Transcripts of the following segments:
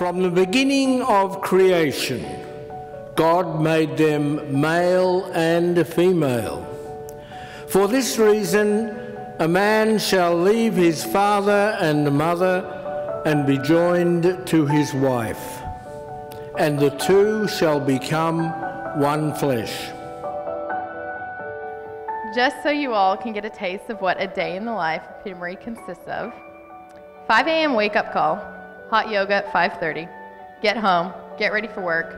From the beginning of creation, God made them male and female. For this reason, a man shall leave his father and mother and be joined to his wife, and the two shall become one flesh. Just so you all can get a taste of what a day in the life of Peta consists of, 5 a.m. wake up call, hot yoga at 5.30, get home, get ready for work,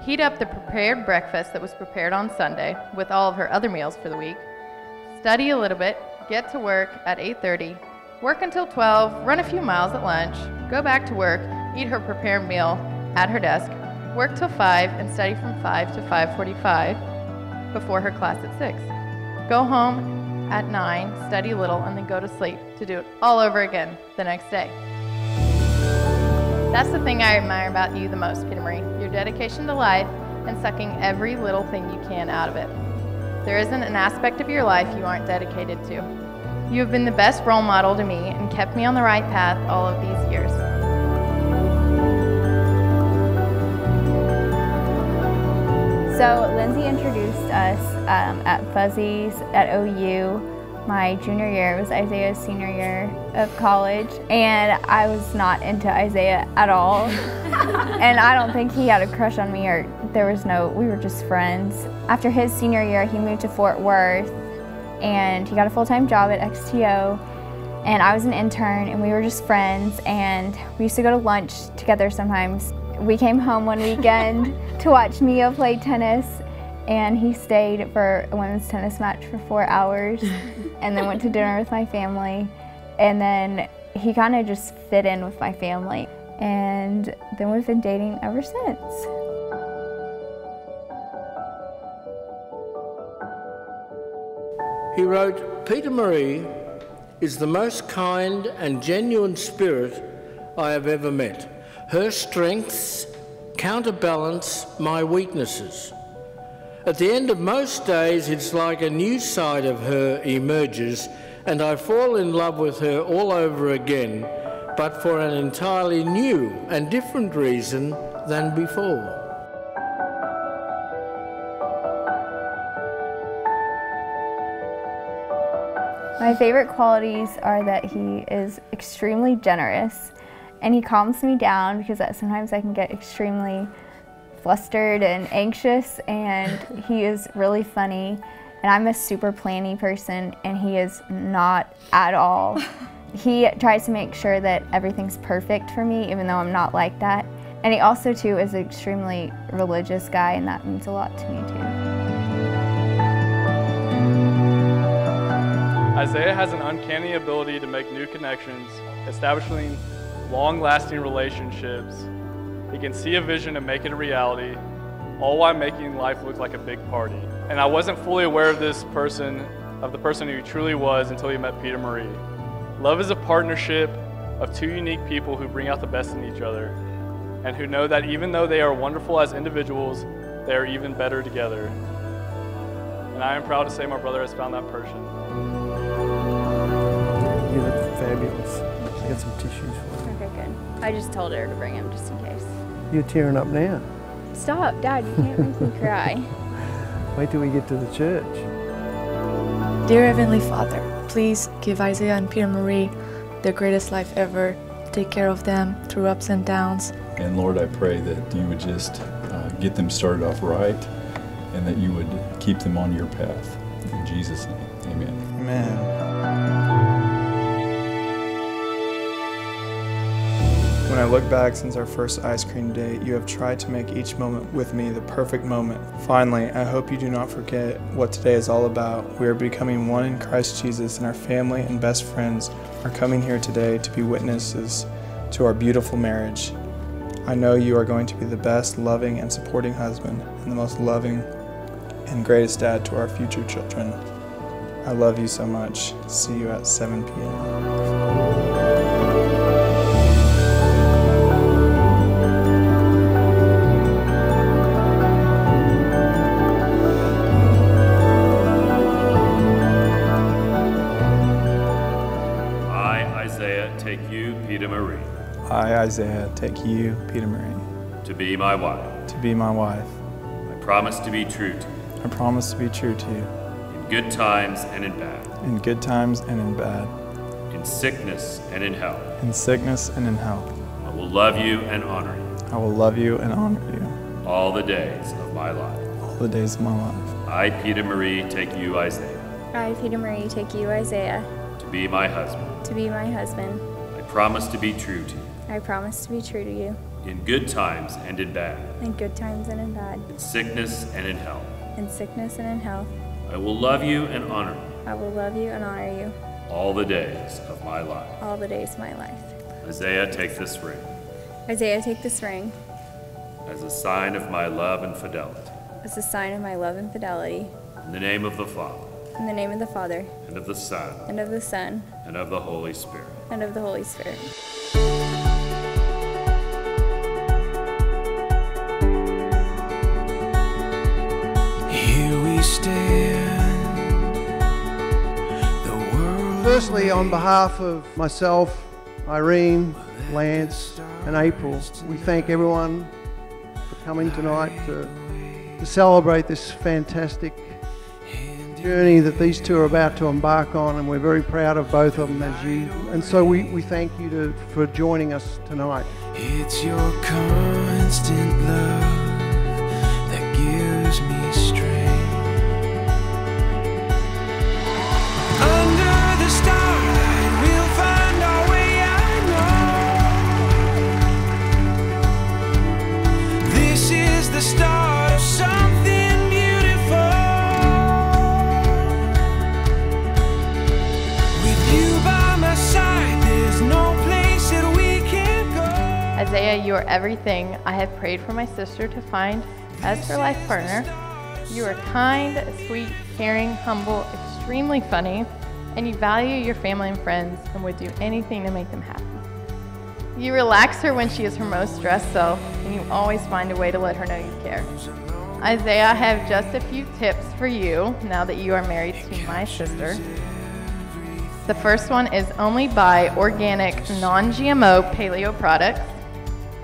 heat up the prepared breakfast that was prepared on Sunday with all of her other meals for the week, study a little bit, get to work at 8.30, work until 12, run a few miles at lunch, go back to work, eat her prepared meal at her desk, work till 5 and study from 5 to 5.45 before her class at 6. Go home at 9, study a little, and then go to sleep to do it all over again the next day. That's the thing I admire about you the most, Peta Maree, your dedication to life and sucking every little thing you can out of it. There isn't an aspect of your life you aren't dedicated to. You have been the best role model to me and kept me on the right path all of these years. So Lindsay introduced us um, at Fuzzies at OU my junior year. It was Isaiah's senior year of college, and I was not into Isaiah at all. and I don't think he had a crush on me, or there was no, we were just friends. After his senior year, he moved to Fort Worth, and he got a full-time job at XTO. And I was an intern, and we were just friends, and we used to go to lunch together sometimes. We came home one weekend to watch Mia play tennis, and he stayed for a women's tennis match for four hours and then went to dinner with my family. And then he kind of just fit in with my family. And then we've been dating ever since. He wrote, Peta Maree is the most kind and genuine spirit I have ever met. Her strengths counterbalance my weaknesses. At the end of most days, it's like a new side of her emerges, and I fall in love with her all over again, but for an entirely new and different reason than before. My favorite qualities are that he is extremely generous and he calms me down because sometimes I can get extremely flustered and anxious and he is really funny and I'm a super planny person and he is not at all. he tries to make sure that everything's perfect for me even though I'm not like that. And he also too is an extremely religious guy and that means a lot to me too. Isaiah has an uncanny ability to make new connections, establishing long-lasting relationships he can see a vision and make it a reality, all while making life look like a big party. And I wasn't fully aware of this person, of the person who he truly was until he met Peta Maree. Love is a partnership of two unique people who bring out the best in each other and who know that even though they are wonderful as individuals, they are even better together. And I am proud to say my brother has found that person. You look fabulous. Get some tissues for me. Okay, good. I just told her to bring him just in case. You're tearing up now. Stop, Dad, you can't make me cry. Wait till we get to the church. Dear Heavenly Father, please give Isaiah and Peta Maree their greatest life ever. Take care of them through ups and downs. And Lord, I pray that you would just uh, get them started off right and that you would keep them on your path. In Jesus' name, amen. Amen. When I look back since our first ice cream date, you have tried to make each moment with me the perfect moment. Finally, I hope you do not forget what today is all about. We are becoming one in Christ Jesus, and our family and best friends are coming here today to be witnesses to our beautiful marriage. I know you are going to be the best, loving, and supporting husband, and the most loving and greatest dad to our future children. I love you so much. See you at 7 p.m. I, Isaiah, take you, Peta Maree, to be my wife. to be my wife. I promise to be true to you I promise to be true to you in good times and in bad, in good times and in bad, in sickness and in health. in sickness and in health. I will love you and honor you I will love you and honor you all the days of my life. all the days of my life. I, Peta Maree, take you, Isaiah, I, Peta Maree, take you, Isaiah, to be my husband. to be my husband. I promise to be true to you I promise to be true to you in good times and in bad, in good times and in bad, in sickness and in health. in sickness and in health. I will love you and honor you I will love you and honor you all the days of my life. all the days of my life. Isaiah, take this ring Isaiah, take this ring as a sign of my love and fidelity. as a sign of my love and fidelity. In the name of the Father, In the name of the Father, and of the Son, and of the Son, and of the Holy Spirit. and of the Holy Spirit. Here we stand. The world Firstly, on behalf of myself, Irene, Lance, and April, we thank everyone for coming tonight to, to celebrate this fantastic journey that these two are about to embark on, and we're very proud of both of them as you. And so we, we thank you to, for joining us tonight. It's your constant love that gives me strength. Under the starlight, we'll find our way. I know this is the start you are everything I have prayed for my sister to find as her life partner. You are kind, sweet, caring, humble, extremely funny, and you value your family and friends and would do anything to make them happy. You relax her when she is her most stressed self, and you always find a way to let her know you care. Isaiah, I have just a few tips for you now that you are married to my sister. The first one is only buy organic, non GMO paleo products,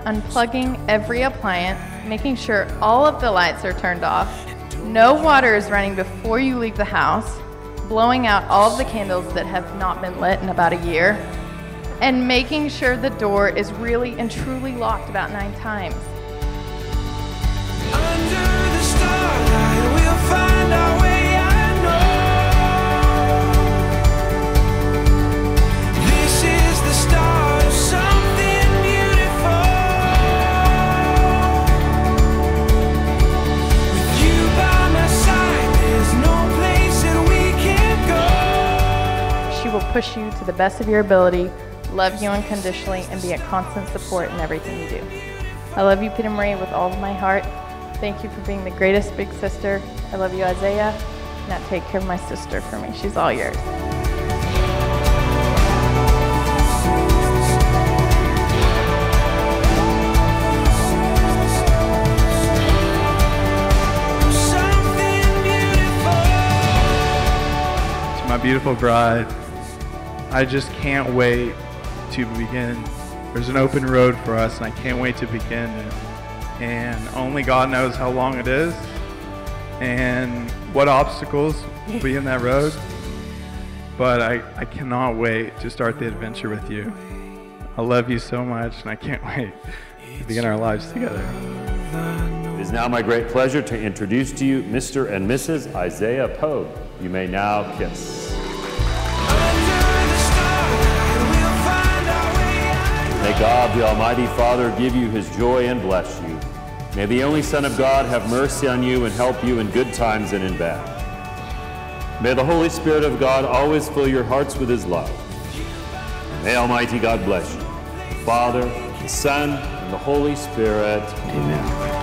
unplugging every appliance, making sure all of the lights are turned off, no water is running before you leave the house, blowing out all of the candles that have not been lit in about a year, and making sure the door is really and truly locked about nine times. Push you to the best of your ability, love you unconditionally, and be a constant support in everything you do. I love you, Peta Maree, with all of my heart. Thank you for being the greatest big sister. I love you, Isaiah. Now take care of my sister for me. She's all yours. To my beautiful bride, I just can't wait to begin. There's an open road for us, and I can't wait to begin it. And only God knows how long it is and what obstacles will be in that road. But I, I cannot wait to start the adventure with you. I love you so much, and I can't wait to begin our lives together. It is now my great pleasure to introduce to you Mr. and Mrs. Isaiah Pogue. You may now kiss. God, the Almighty Father, give you his joy and bless you. May the only Son of God have mercy on you and help you in good times and in bad. May the Holy Spirit of God always fill your hearts with his love. And may Almighty God bless you, the Father, the Son, and the Holy Spirit. Amen.